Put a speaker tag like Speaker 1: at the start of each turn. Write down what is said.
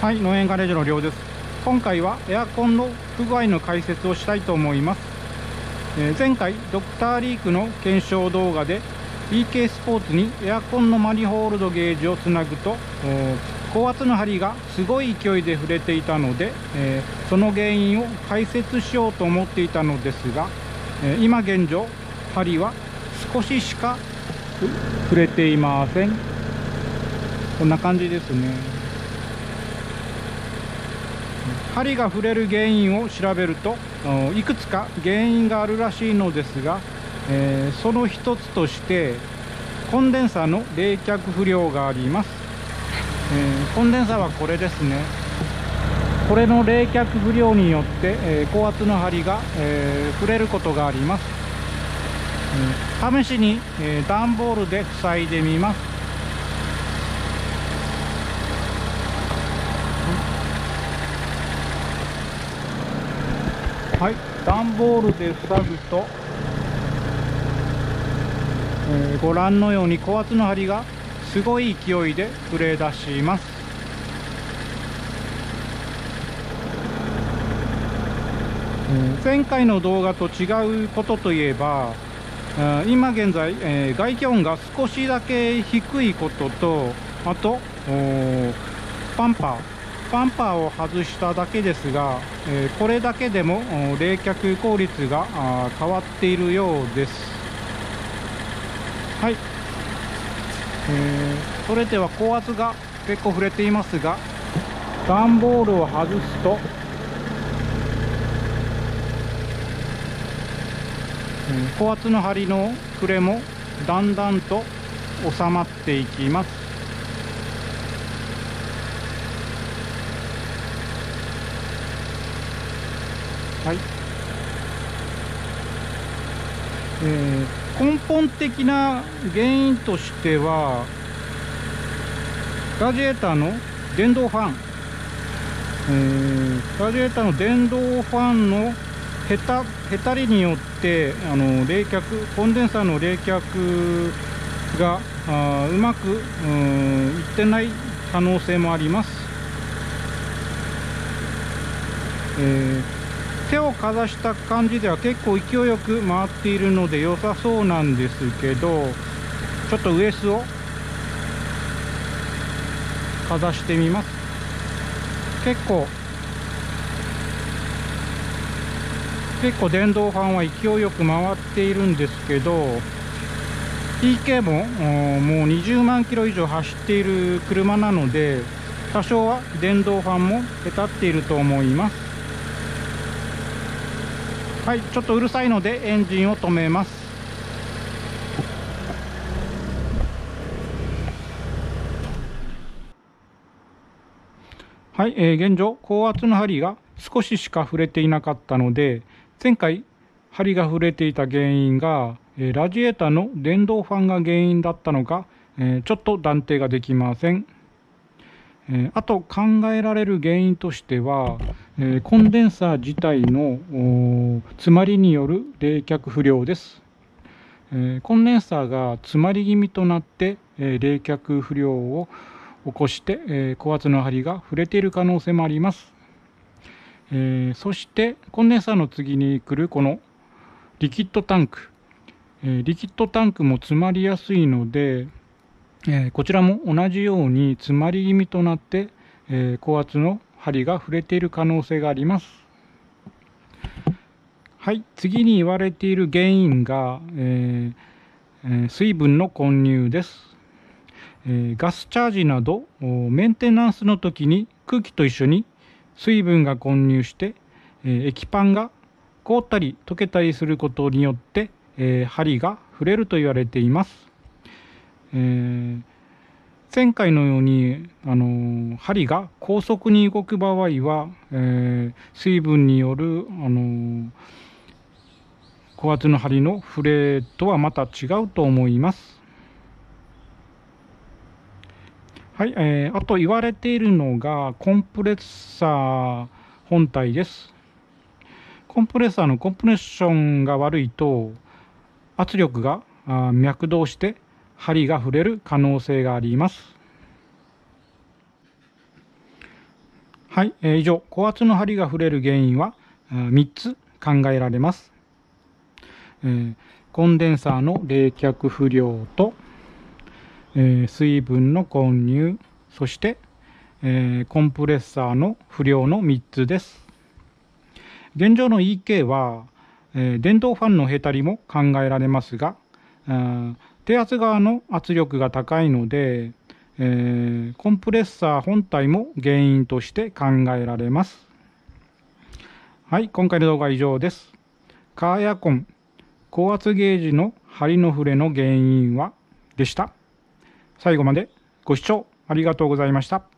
Speaker 1: はい農園ガレージのりょうです。今回はエアコンの不具合の解説をしたいと思います、えー、前回ドクターリークの検証動画で BK スポーツにエアコンのマニホールドゲージをつなぐと高圧の針がすごい勢いで触れていたので、えー、その原因を解説しようと思っていたのですが、えー、今現状針は少ししか触れていません。こんな感じですね。針が触れる原因を調べるといくつか原因があるらしいのですが、えー、その一つとしてコンデンサーの冷却不良があります、えー、コンデンサーはこれですね。これの冷却不良によって、えー、高圧の針が、え触れることがあります、え試しに、え段ボールで塞いでみます。はい。段ボールで塞ぐと、えー、ご覧のように高圧の針がすごい勢いで触れ出します、えー、前回の動画と違うことといえば今現在、えー、外気温が少しだけ低いこととあとパンパー。パンパーを外しただけですが、えこれだけでも冷却効率が変わっているようです。はい、えー、それでは高圧が結構触れていますが段ボールを外すと、え高圧の針の触れもだんだんと収まっていきます。はい、えー、根本的な原因としてはラジエーターの電動ファン、えー、ラジエーターの電動ファンのへたへたりによってあの冷却コンデンサーの冷却があうまくいってない可能性もあります、えー手をかざした感じでは結構勢いよく回っているので良さそうなんですけどちょっとウエスをかざしてみます。結構結構電動ファンは勢いよく回っているんですけど PK ももう20万キロ以上走っている車なので多少は電動ファンもへたっていると思います。はいちょっとうるさいのでエンジンを止めますはい、えー、現状高圧の針が少ししか触れていなかったので前回針が触れていた原因が、えー、ラジエーターの電動ファンが原因だったのか、えー、ちょっと断定ができません。えあと考えられる原因としては、えコンデンサー自体の詰まりによる冷却不良です、えコンデンサーが詰まり気味となって、え冷却不良を起こして、え高圧の針が触れている可能性もあります、えそしてコンデンサーの次に来るこのリキッドタンク、えリキッドタンクも詰まりやすいので、えー、こちらも同じように詰まり気味となって、えー、高圧の針が触れている可能性があります。はい次に言われている原因が、えー、水分の混入です、えガスチャージなどメンテナンスの時に空気と一緒に水分が混入して、え液パンが凍ったり溶けたりすることによって、え針が触れると言われています。えー、前回のように、あの針が高速に動く場合は、えー、水分による、あの高圧の針の触れとはまた違うと思います。はい、えー、あと言われているのがコンプレッサー本体です。コンプレッサーのコンプレッションが悪いと圧力が脈動して針が触れる可能性があります。はい、えー、以上、高圧の針が触れる原因は3つ考えられます。えー、コンデンサーの冷却不良と、えー、水分の混入、そして、えー、コンプレッサーの不良の3つです。現状の EK は、えー、電動ファンのへたりも考えられますが、低圧側の圧力が高いので、えー、コンプレッサー本体も原因として考えられます。はい、今回の動画は以上です。カーエアコン、高圧ゲージの針の触れの原因はでした。最後までご視聴ありがとうございました。